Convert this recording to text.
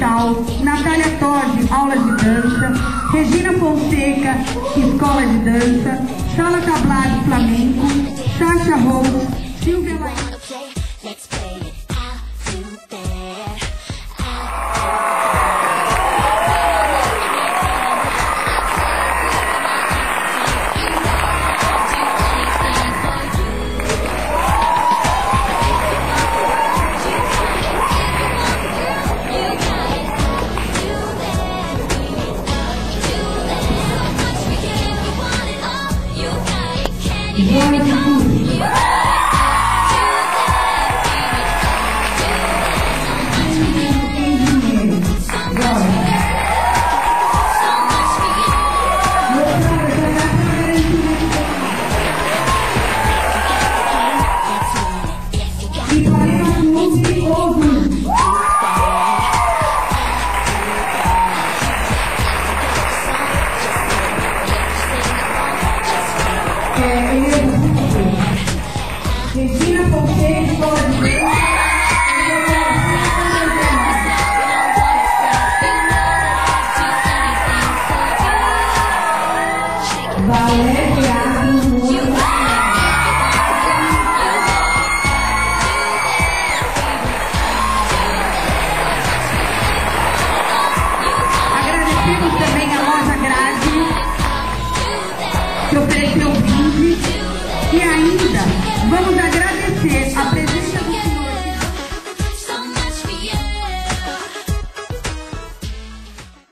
Natália Todd, aula de dança, Regina Fonseca, escola de dança, Sala Tablado Flamengo, Sasha Rose, Silvia Laís. You're É, eu, Regina Fonseca, escola de dança. Valé Vamos agradar.